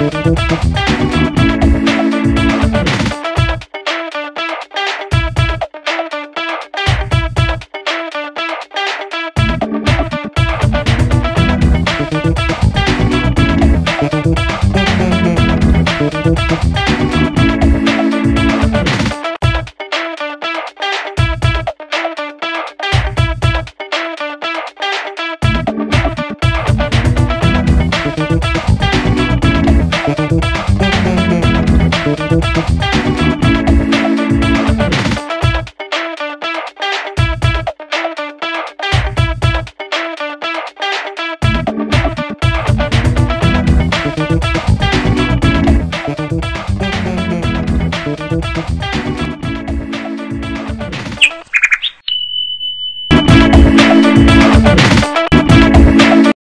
Música